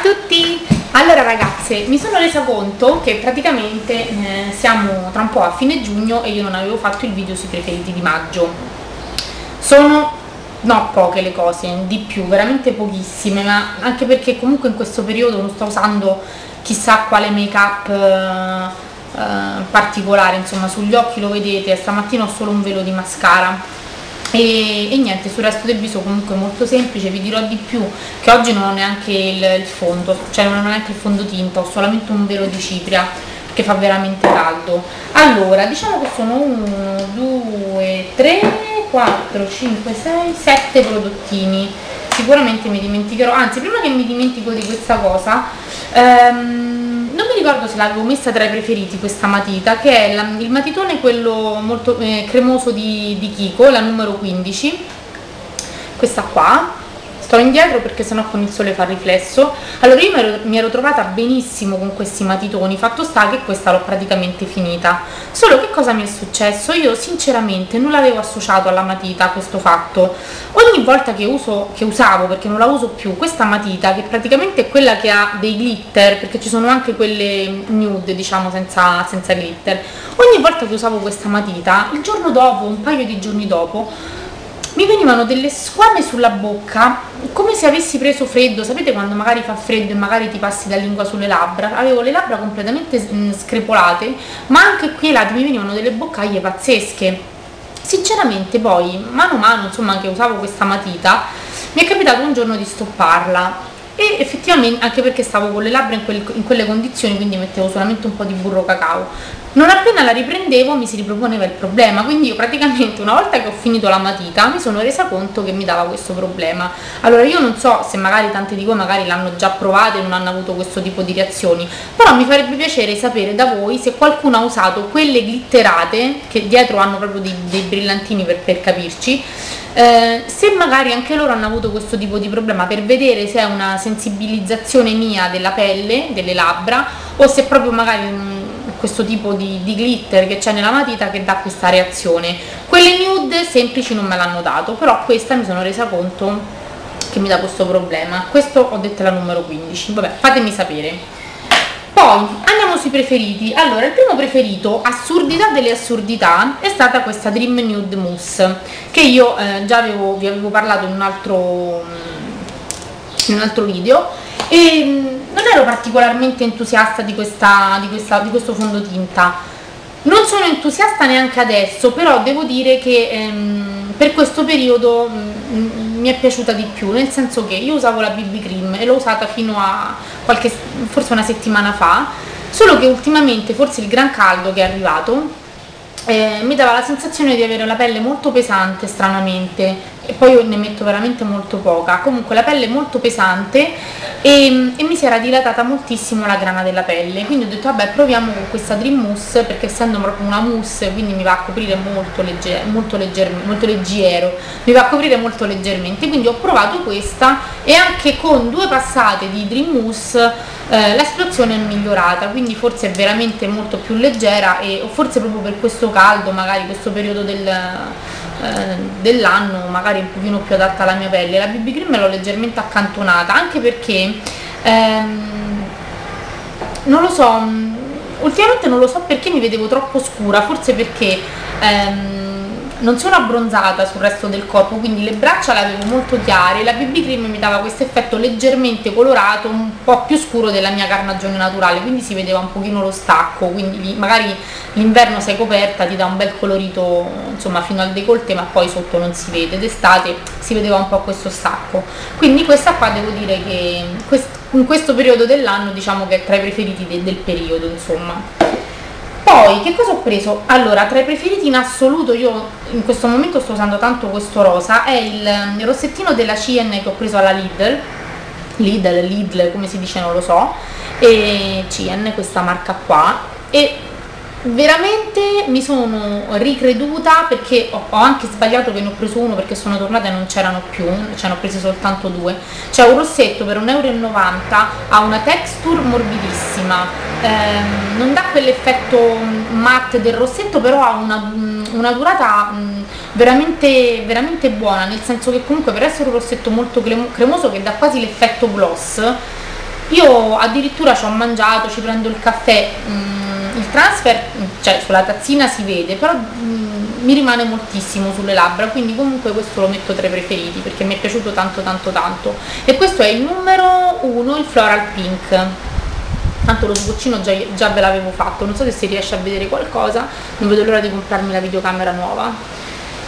a tutti! Allora ragazze, mi sono resa conto che praticamente eh, siamo tra un po' a fine giugno e io non avevo fatto il video sui preferiti di maggio. Sono, no poche le cose, di più, veramente pochissime, ma anche perché comunque in questo periodo non sto usando chissà quale make up eh, eh, particolare, insomma sugli occhi lo vedete, stamattina ho solo un velo di mascara e, e, niente sul resto del viso comunque molto semplice vi dirò di più che oggi non ho neanche il, il fondo cioè non ho neanche il fondotinta ho solamente un velo di cipria che fa veramente caldo. Allora diciamo che sono 1 2 3 4 5 6 7 prodottini. Sicuramente mi dimenticherò anzi prima che mi dimentico di questa cosa ehm, non ricordo se l'avevo messa tra i preferiti questa matita che è la, il matitone quello molto eh, cremoso di, di Kiko la numero 15 questa qua sto indietro perché sennò con il sole fa riflesso. Allora io mi ero, mi ero, trovata benissimo con questi matitoni. Fatto sta che questa l'ho praticamente finita. Solo che cosa mi è successo? Io sinceramente non l'avevo associato alla matita questo fatto. Ogni volta che uso che usavo perché non la uso più questa matita che praticamente è quella che ha dei glitter perché ci sono anche quelle nude diciamo senza, senza glitter. Ogni volta che usavo questa matita il giorno dopo un paio di giorni dopo mi venivano delle squame sulla bocca come se avessi preso freddo. Sapete quando magari fa freddo e magari ti passi la lingua sulle labbra? Avevo le labbra completamente mm, screpolate ma anche qui ai lati mi venivano delle boccaglie pazzesche. Sinceramente poi mano a mano insomma che usavo questa matita mi è capitato un giorno di stopparla e effettivamente anche perché stavo con le labbra in, quel, in, quelle condizioni quindi mettevo solamente un po' di burro cacao. Non appena la riprendevo mi si riproponeva il problema. Quindi io praticamente una volta che ho finito la matita mi sono resa conto che mi dava questo problema. Allora io non so se magari tanti di voi magari l'hanno già provato e non hanno avuto questo tipo di reazioni però mi farebbe piacere sapere da voi se qualcuno ha usato quelle glitterate che dietro hanno proprio dei, dei brillantini per, per capirci eh, se magari anche loro hanno avuto questo tipo di problema per vedere se è una sensibilizzazione mia della pelle, delle labbra o se proprio magari un, questo tipo di, di glitter che c'è nella matita che dà questa reazione. Quelle nude semplici non me l'hanno dato però questa mi sono resa conto che mi dà questo problema. Questo ho detto la numero 15 vabbè fatemi sapere. Poi sui preferiti. Allora il primo preferito assurdità delle assurdità è stata questa Dream Nude Mousse che io eh, già avevo, vi avevo parlato in un altro in un altro video. E mm, non ero particolarmente entusiasta di, questa, di, questa, di questo fondotinta. Non sono entusiasta neanche adesso però devo dire che ehm, per questo periodo mm, mi è piaciuta di più. Nel senso che io usavo la BB cream e l'ho usata fino a qualche forse una settimana fa solo che ultimamente forse il gran caldo che è arrivato eh, mi dava la sensazione di avere la pelle molto pesante stranamente e poi io ne metto veramente molto poca. Comunque la pelle molto pesante e, e, mi si era dilatata moltissimo la grana della pelle. Quindi ho detto vabbè proviamo con questa Dream Mousse perché essendo proprio una mousse quindi mi va a coprire molto, legger, molto, legger, molto leggero mi va a coprire molto leggermente. Quindi ho provato questa e anche con due passate di Dream Mousse eh, la situazione è migliorata. Quindi forse è veramente molto più leggera e forse proprio per questo caldo magari questo periodo del dell'anno magari un pochino più adatta alla mia pelle. La BB cream l'ho leggermente accantonata anche perché ehm, non lo so mm, ultimamente non lo so perché mi vedevo troppo scura forse perché ehm, non sono abbronzata sul resto del corpo quindi le braccia le avevo molto chiare la BB cream mi dava questo effetto leggermente colorato un po' più scuro della mia carnagione naturale quindi si vedeva un pochino lo stacco quindi magari l'inverno sei coperta ti dà un bel colorito insomma fino al decolte ma poi sotto non si vede. D'estate si vedeva un po' questo stacco. Quindi questa qua devo dire che in questo periodo dell'anno diciamo che è tra i preferiti de del periodo insomma poi che cosa ho preso? Allora, tra i preferiti in assoluto, io in questo momento sto usando tanto questo rosa, è il, il rossettino della CN che ho preso alla Lidl, Lidl, Lidl, come si dice non lo so, e CN, questa marca qua, e veramente mi sono ricreduta perché ho, ho, anche sbagliato che ne ho preso uno perché sono tornata e non c'erano più ce ne ho prese soltanto due. C'è un rossetto per 1,90 euro ha una texture morbidissima. Ehm, non dà quell'effetto matte del rossetto però ha una, una durata mh, veramente, veramente buona nel senso che comunque per essere un rossetto molto cremoso che dà quasi l'effetto gloss io addirittura ci ho mangiato ci prendo il caffè mm, il transfer cioè sulla tazzina si vede però mh, mm, mi rimane moltissimo sulle labbra quindi comunque questo lo metto tra i preferiti perché mi è piaciuto tanto tanto tanto. E questo è il numero 1 il floral pink. Tanto lo sboccino già, già ve l'avevo fatto non so se si riesce a vedere qualcosa non vedo l'ora di comprarmi la videocamera nuova.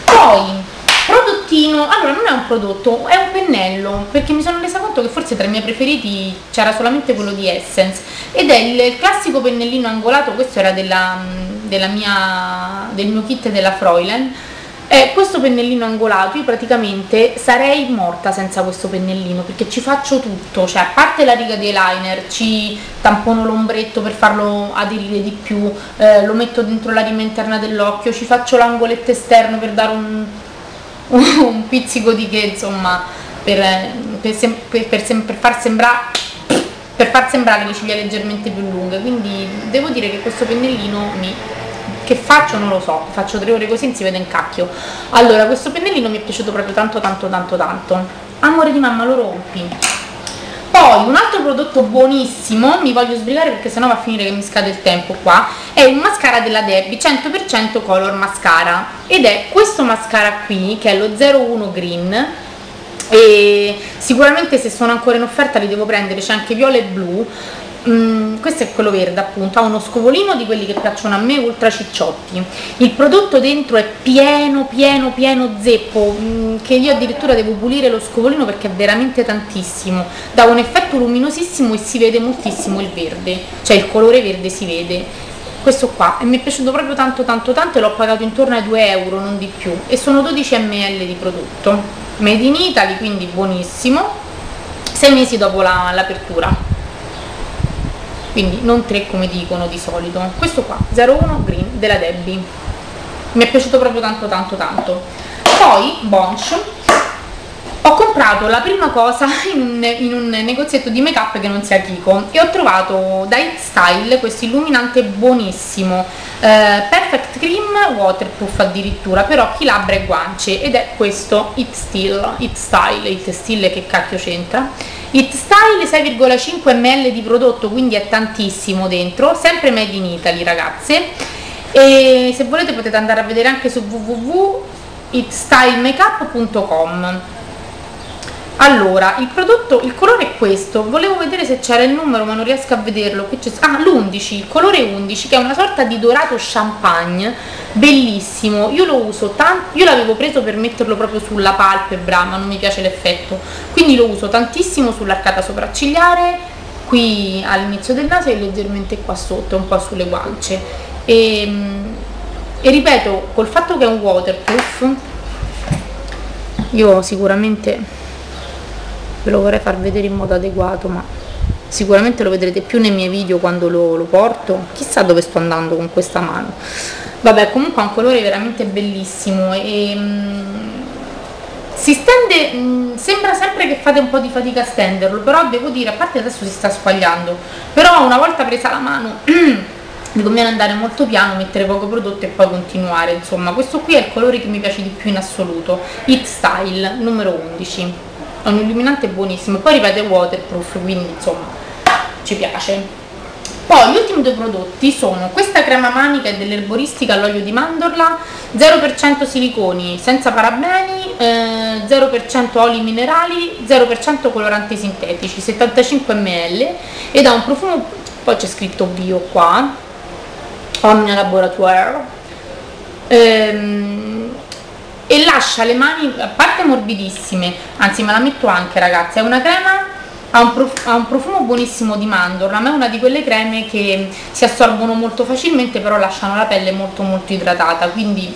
Poi prodottino allora non è un prodotto è un pennello perché mi sono resa conto che forse tra i miei preferiti c'era solamente quello di Essence. Ed è il, classico pennellino angolato questo era della, della mia, del mio kit della Froilen eh, questo pennellino angolato io praticamente sarei morta senza questo pennellino perché ci faccio tutto, cioè a parte la riga di eyeliner ci tampono l'ombretto per farlo aderire di più, eh, lo metto dentro la rima interna dell'occhio, ci faccio l'angoletto esterno per dare un, un pizzico di che insomma per, per, sem per, per far sembrare per far sembrare le ciglia leggermente più lunghe quindi devo dire che questo pennellino mi che faccio non lo so, faccio tre ore così non si vede un cacchio. Allora, questo pennellino mi è piaciuto proprio tanto tanto tanto tanto. Amore di mamma, lo rompi. Poi un altro prodotto buonissimo, mi voglio sbrigare perché sennò va a finire che mi scade il tempo qua, è un mascara della Debbie 100% color mascara. Ed è questo mascara qui che è lo 01 green e sicuramente se sono ancora in offerta li devo prendere, c'è anche viola e blu Mm, questo è quello verde appunto, ha uno scovolino di quelli che piacciono a me ultra cicciotti. Il prodotto dentro è pieno, pieno, pieno zeppo, mm, che io addirittura devo pulire lo scovolino perché è veramente tantissimo. Dà un effetto luminosissimo e si vede moltissimo il verde, cioè il colore verde si vede. Questo qua e mi è piaciuto proprio tanto tanto tanto e l'ho pagato intorno ai 2 euro, non di più. E sono 12 ml di prodotto. Made in Italy, quindi buonissimo. 6 mesi dopo l'apertura. La, quindi non 3 come dicono di solito. Questo qua 01 green della Debbie. Mi è piaciuto proprio tanto tanto tanto. Poi Bonch ho comprato la prima cosa in in un negozietto di make up che non sia Kiko e ho trovato da It Style questo illuminante buonissimo eh, Perfect Cream Waterproof addirittura per occhi, labbra e guance ed è questo It Style, It Style, It Style che cacchio c'entra It Style 6,5 ml di prodotto quindi è tantissimo dentro sempre made in Italy ragazze. E se volete potete andare a vedere anche su www.itstylemakeup.com allora il prodotto il colore è questo. Volevo vedere se c'era il numero ma non riesco a vederlo. Qui c'è ah l'11 il colore 11 che è una sorta di dorato champagne. Bellissimo. Io lo uso tanto io l'avevo preso per metterlo proprio sulla palpebra ma non mi piace l'effetto. Quindi lo uso tantissimo sull'arcata sopraccigliare qui all'inizio del naso e leggermente qua sotto un po' sulle guance. E, ehm, e ripeto col fatto che è un waterproof io sicuramente ve lo vorrei far vedere in modo adeguato ma sicuramente lo vedrete più nei miei video quando lo, lo porto. Chissà dove sto andando con questa mano. Vabbè comunque ha un colore veramente bellissimo e mm, si stende mm, sembra sempre che fate un po' di fatica a stenderlo però devo dire a parte adesso si sta squagliando però una volta presa la mano mi conviene andare molto piano, mettere poco prodotto e poi continuare. Insomma questo qui è il colore che mi piace di più in assoluto It Style numero 11 è un illuminante buonissimo. Poi ripete waterproof quindi insomma ci piace. Poi gli ultimi due prodotti sono questa crema manica dell'erboristica all'olio di mandorla 0% siliconi senza parabeni eh, 0% oli minerali 0% coloranti sintetici 75 ml. Ed ha un profumo poi c'è scritto bio qua Omnia Laboratoire ehm, e lascia le mani a parte morbidissime anzi me la metto anche ragazzi è una crema ha un, profumo buonissimo di mandorla ma è una di quelle creme che si assorbono molto facilmente però lasciano la pelle molto molto idratata quindi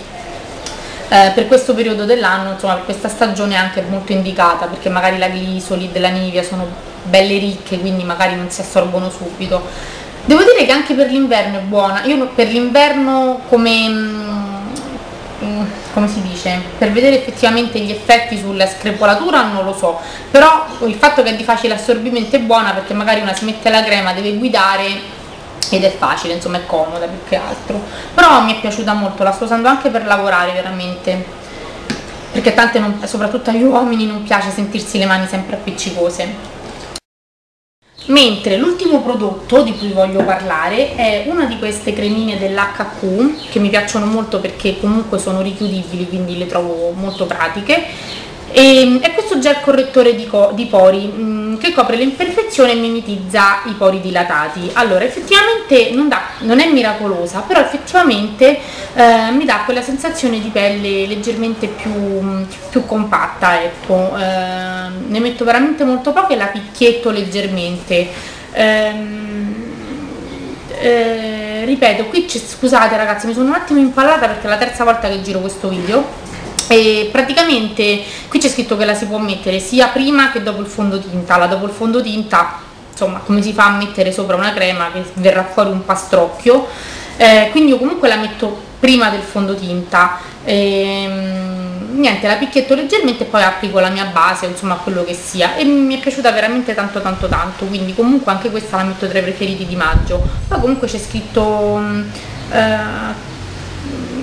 eh, per questo periodo dell'anno insomma per questa stagione è anche molto indicata perché magari la glysolid e la nivea sono belle ricche quindi magari non si assorbono subito. Devo dire che anche per l'inverno è buona. Io per l'inverno come Mm, come si dice, per vedere effettivamente gli effetti sulla screpolatura non lo so, però il fatto che è di facile assorbimento è buona perché magari una si mette la crema, deve guidare ed è facile, insomma è comoda più che altro, però mi è piaciuta molto, la sto usando anche per lavorare veramente, perché tante, non, soprattutto agli uomini, non piace sentirsi le mani sempre appiccicose. Mentre l'ultimo prodotto di cui voglio parlare è una di queste cremine dell'HQ che mi piacciono molto perché comunque sono richiudibili quindi le trovo molto pratiche e, è questo gel correttore di, di pori mh, mm, che copre le imperfezioni e mimetizza i pori dilatati. Allora effettivamente non, da, non è miracolosa però effettivamente eh, mi dà quella sensazione di pelle leggermente più, più compatta ecco. Eh, ne metto veramente molto poco e la picchietto leggermente. Ehm, eh, ripeto qui scusate ragazzi mi sono un attimo impallata perché è la terza volta che giro questo video e praticamente qui c'è scritto che la si può mettere sia prima che dopo il fondotinta, la dopo il fondotinta insomma come si fa a mettere sopra una crema che verrà fuori un pastrocchio, eh, quindi io comunque la metto prima del fondotinta, e, niente la picchietto leggermente e poi applico la mia base insomma quello che sia. E mi è piaciuta veramente tanto tanto tanto. Quindi comunque anche questa la metto tra i preferiti di maggio. Poi comunque c'è scritto eh,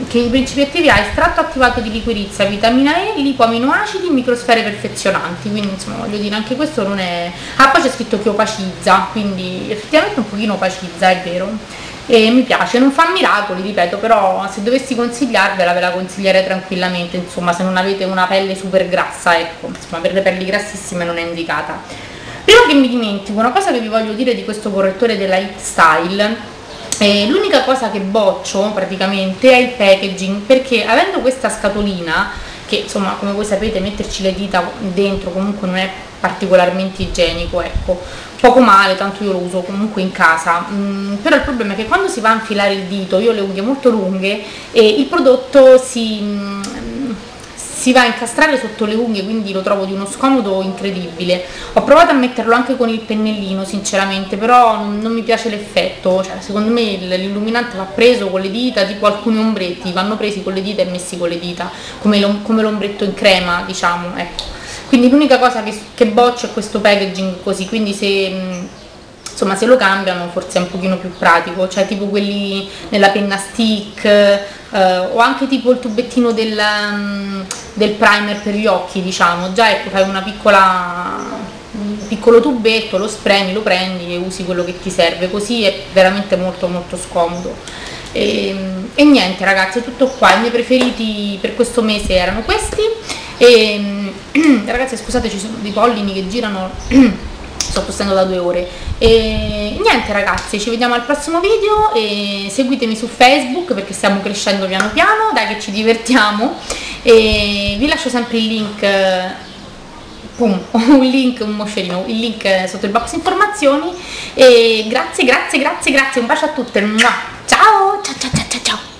che i principi attivi ha estratto attivato di liquirizia, vitamina E, lipoaminoacidi, microsfere perfezionanti, quindi insomma voglio dire anche questo non è... Ah poi c'è scritto che opacizza, quindi effettivamente un pochino opacizza, è vero. E mi piace, non fa miracoli, ripeto, però se dovessi consigliarvela ve la consiglierei tranquillamente, insomma se non avete una pelle super grassa, ecco, insomma per le pelli grassissime non è indicata. Prima che mi dimentico, una cosa che vi voglio dire di questo correttore della Hit Style l'unica cosa che boccio praticamente è il packaging perché avendo questa scatolina che insomma come voi sapete metterci le dita dentro comunque non è particolarmente igienico ecco. Poco male tanto io lo uso comunque in casa. Mm, però il problema è che quando si va a infilare il dito io ho le unghie molto lunghe e il prodotto si mm, si va a incastrare sotto le unghie quindi lo trovo di uno scomodo incredibile. Ho provato a metterlo anche con il pennellino sinceramente però non, mi piace l'effetto. Cioè, secondo me l'illuminante va preso con le dita tipo alcuni ombretti vanno presi con le dita e messi con le dita come, l'ombretto in crema diciamo ecco. Quindi l'unica cosa che, che boccio è questo packaging così quindi se insomma se lo cambiano forse è un pochino più pratico, cioè tipo quelli nella penna stick eh, o anche tipo il tubettino del, um, del, primer per gli occhi diciamo, già ecco fai una piccola un piccolo tubetto, lo spremi, lo prendi e usi quello che ti serve, così è veramente molto molto scomodo. E, e niente ragazzi, è tutto qua, i miei preferiti per questo mese erano questi. E ragazzi scusate ci sono dei pollini che girano sto postando da due ore. E niente ragazzi ci vediamo al prossimo video e seguitemi su facebook perché stiamo crescendo piano piano. Dai che ci divertiamo. E vi lascio sempre il link pum, un link, un moscerino, il link sotto il box informazioni. E grazie, grazie, grazie, grazie, un bacio a tutte, ciao, ciao, ciao, ciao, ciao.